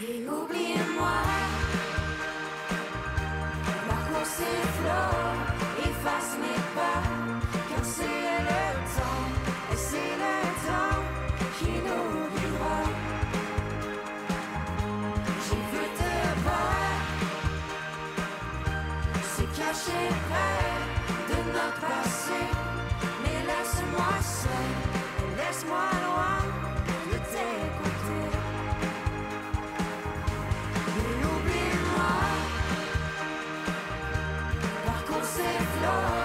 Et oublie-moi. Parcours ces flots, efface mes pas. Car c'est le temps, et c'est le temps qui nous vivra. J'ai vu te voir, se cacher près Lord.